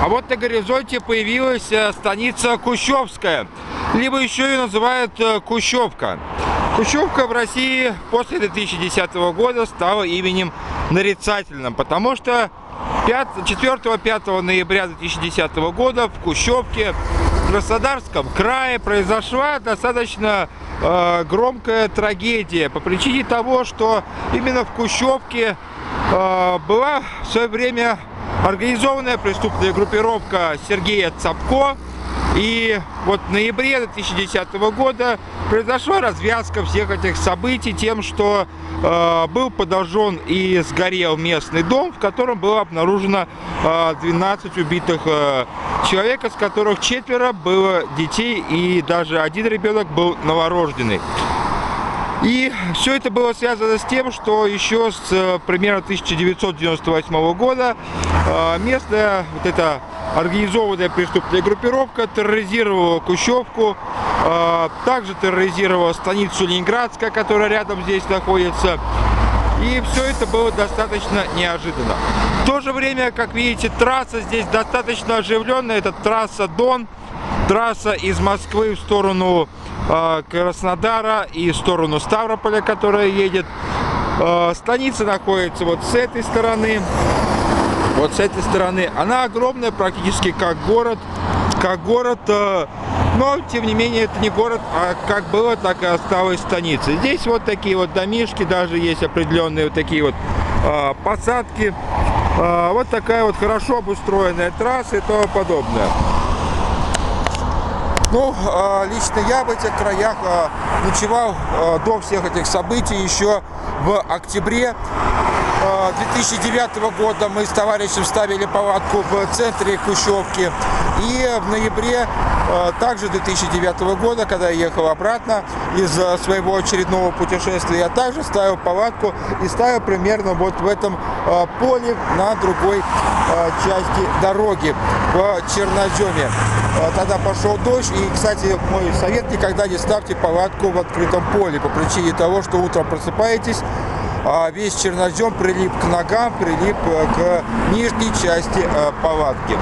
А вот на горизонте появилась э, станица Кущевская, либо еще ее называют э, Кущевка. Кущевка в России после 2010 года стала именем нарицательным, потому что 4-5 ноября 2010 года в Кущевке в Краснодарском крае произошла достаточно э, громкая трагедия по причине того, что именно в Кущевке э, была в свое время организованная преступная группировка Сергея Цапко. И вот в ноябре 2010 года произошла развязка всех этих событий тем, что э, был подожжен и сгорел местный дом, в котором было обнаружено э, 12 убитых э, человек, из которых четверо было детей и даже один ребенок был новорожденный. И все это было связано с тем, что еще с э, примерно 1998 года э, местная вот эта организованная преступная группировка терроризировала Кущевку, э, также терроризировала станицу Ленинградская, которая рядом здесь находится. И все это было достаточно неожиданно. В то же время, как видите, трасса здесь достаточно оживленная. Это трасса Дон, трасса из Москвы в сторону э, Краснодара и в сторону Ставрополя, которая едет. Э, станица находится вот с этой стороны. Вот с этой стороны. Она огромная, практически как город. Как город, э, но тем не менее это не город, а как было, так и осталась станица. Здесь вот такие вот домишки, даже есть определенные вот такие вот э, посадки. Э, вот такая вот хорошо обустроенная трасса и тому подобное. Ну, лично я в этих краях ночевал до всех этих событий еще в октябре 2009 года мы с товарищем ставили палатку в центре Кущевки. И в ноябре также 2009 года, когда я ехал обратно из своего очередного путешествия, я также ставил палатку и ставил примерно вот в этом поле на другой части дороги в Черноземе. Тогда пошел дождь, и, кстати, мой совет, никогда не ставьте палатку в открытом поле, по причине того, что утром просыпаетесь, а весь чернозем прилип к ногам, прилип к нижней части палатки.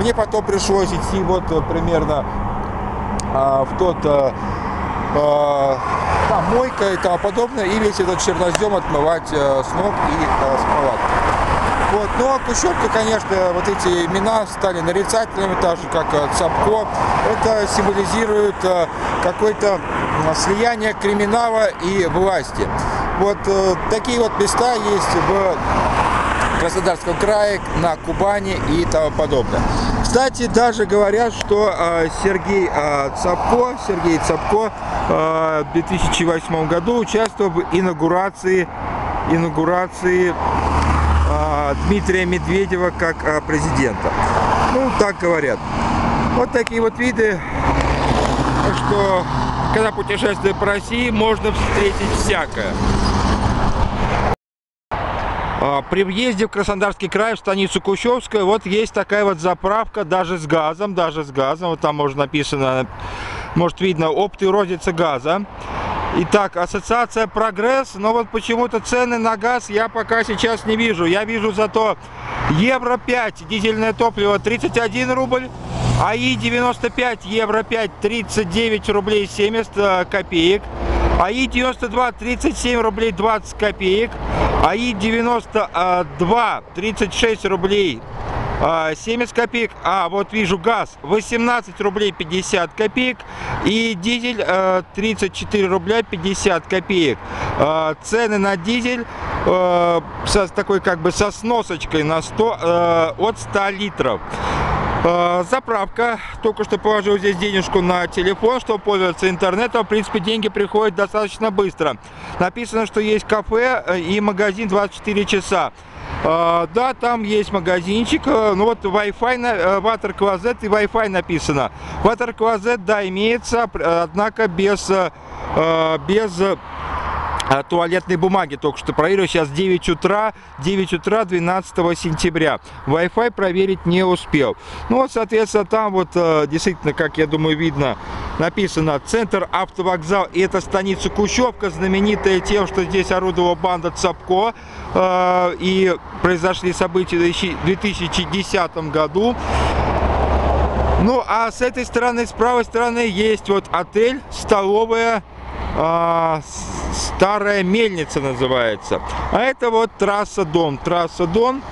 Мне потом пришлось идти вот примерно в тот там мойка и тому подобное, и весь этот чернозем отмывать с ног и с палатки. Вот. Ну а Кущевка, конечно, вот эти имена стали нарицательными, так же как Цапко. Это символизирует какое-то слияние криминала и власти. Вот э, такие вот места есть в Краснодарском крае, на Кубани и тому подобное. Кстати, даже говорят, что э, Сергей э, Цапко, Сергей Цапко э, в 2008 году участвовал в инаугурации, инаугурации э, Дмитрия Медведева как э, президента. Ну, так говорят. Вот такие вот виды, что когда путешествуя по России, можно встретить всякое. При въезде в Краснодарский край, в станицу Кущевскую, вот есть такая вот заправка, даже с газом, даже с газом, вот там можно написано, может видно, опты розница газа. Итак, ассоциация «Прогресс», но вот почему-то цены на газ я пока сейчас не вижу. Я вижу зато евро 5, дизельное топливо 31 рубль, АИ 95, евро 5, 39 рублей 70 копеек. АИ 92 37 рублей 20 копеек, АИ 92 36 рублей 70 копеек, а вот вижу газ 18 рублей 50 копеек и дизель 34 рубля 50 копеек. Цены на дизель со такой как бы со сносочкой на 100 от 100 литров. Заправка. Только что положил здесь денежку на телефон, чтобы пользоваться интернетом. В принципе, деньги приходят достаточно быстро. Написано, что есть кафе и магазин 24 часа. Да, там есть магазинчик, ну вот Wi-Fi, Water Closet и Wi-Fi написано. Water Closet, да, имеется, однако без, без туалетной бумаги только что проверил. Сейчас 9 утра, 9 утра 12 сентября. Wi-Fi проверить не успел. Ну вот, соответственно, там вот действительно, как я думаю, видно, написано «Центр автовокзал». И это станица Кущевка, знаменитая тем, что здесь орудовала банда Цапко. И произошли события в 2010 году. Ну, а с этой стороны, с правой стороны, есть вот отель, столовая, а, старая мельница называется. А это вот трасса Дон. Трасса Дон.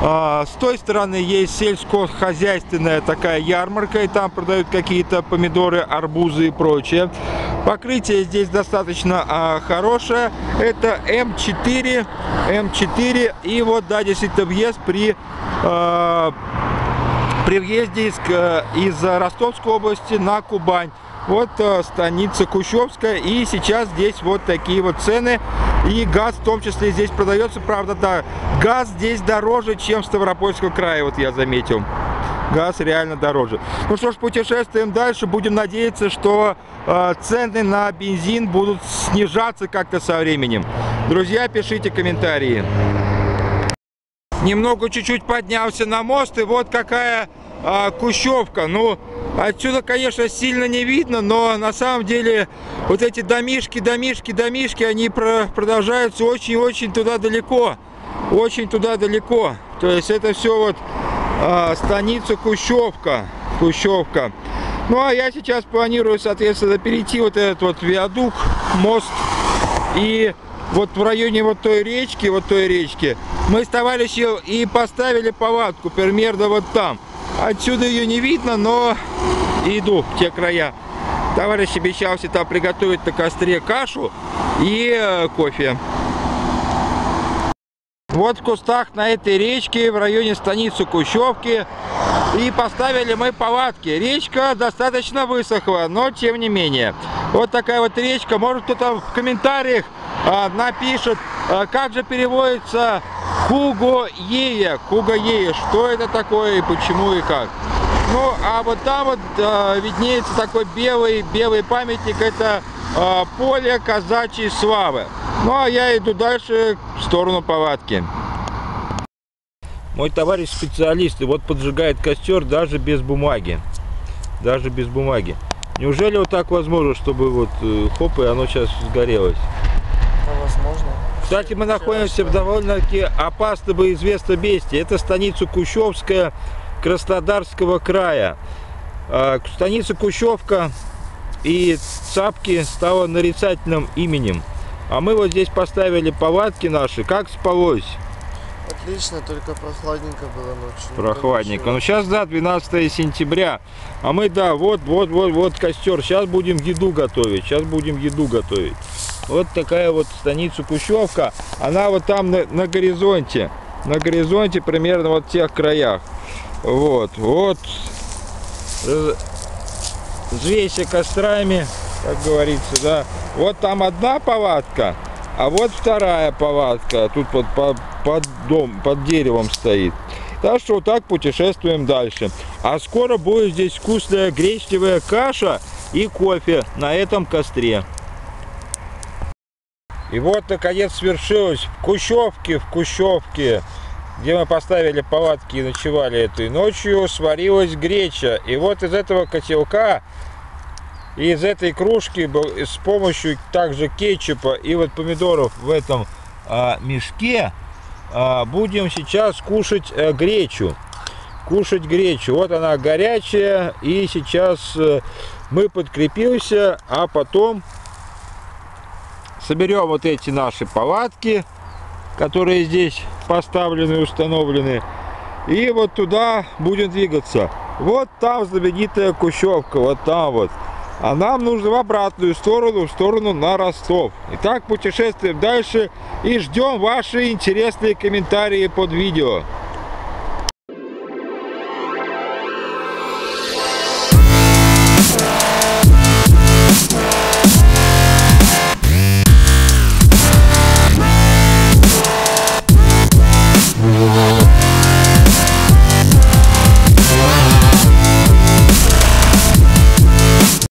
А, с той стороны есть сельскохозяйственная такая ярмарка, и там продают какие-то помидоры, арбузы и прочее. Покрытие здесь достаточно а, хорошее. Это М4, М4, и вот, да, действительно, въезд при а, при въезде из, из Ростовской области на Кубань. Вот э, станица Кущевская. И сейчас здесь вот такие вот цены. И газ в том числе здесь продается. Правда, да, газ здесь дороже, чем в Ставропольском крае, вот я заметил. Газ реально дороже. Ну что ж, путешествуем дальше. Будем надеяться, что э, цены на бензин будут снижаться как-то со временем. Друзья, пишите комментарии. Немного чуть-чуть поднялся на мост, и вот какая а, Кущевка. Ну, отсюда, конечно, сильно не видно, но на самом деле вот эти домишки, домишки, домишки, они про продолжаются очень-очень туда далеко. Очень туда далеко. То есть это все вот а, станица Кущевка. Кущевка. Ну, а я сейчас планирую, соответственно, перейти вот этот вот виадук, мост и вот в районе вот той речки, вот той речки, мы с товарищем и поставили палатку примерно вот там. Отсюда ее не видно, но иду в те края. Товарищ обещался там приготовить на костре кашу и э, кофе. Вот в кустах на этой речке в районе станицы Кущевки и поставили мы палатки. Речка достаточно высохла, но тем не менее. Вот такая вот речка. Может кто-то в комментариях а, напишет, а, как же переводится Хугоея. Хугоея. Что это такое и почему и как. Ну, а вот там вот э, виднеется такой белый, белый памятник. Это э, поле казачьей славы. Ну, а я иду дальше в сторону палатки. Мой товарищ специалист, и вот поджигает костер даже без бумаги. Даже без бумаги. Неужели вот так возможно, чтобы вот э, хоп, и оно сейчас сгорелось? Кстати, мы находимся в довольно-таки опасном и известном месте. Это станица Кущевская Краснодарского края. А, станица Кущевка и Цапки стала нарицательным именем. А мы вот здесь поставили палатки наши. Как спалось? Отлично, только прохладненько было ночью. Прохладненько. Ну сейчас, да, 12 сентября. А мы, да, вот, вот, вот, вот костер. Сейчас будем еду готовить. Сейчас будем еду готовить. Вот такая вот станица Кущевка. Она вот там на, на горизонте. На горизонте примерно вот в тех краях. Вот, вот. Взвейся кострами, как говорится, да. Вот там одна палатка, а вот вторая палатка. Тут под, под, под, дом, под деревом стоит. Так что вот так путешествуем дальше. А скоро будет здесь вкусная гречневая каша и кофе на этом костре. И вот, наконец, свершилось в Кущевке, в Кущевке, где мы поставили палатки и ночевали этой ночью, сварилась греча. И вот из этого котелка, из этой кружки, с помощью также кетчупа и вот помидоров в этом а, мешке, а, будем сейчас кушать а, гречу. Кушать гречу. Вот она горячая, и сейчас а, мы подкрепимся, а потом соберем вот эти наши палатки, которые здесь поставлены, установлены. И вот туда будем двигаться. Вот там знаменитая Кущевка, вот там вот. А нам нужно в обратную сторону, в сторону на Ростов. Итак, путешествуем дальше и ждем ваши интересные комментарии под видео.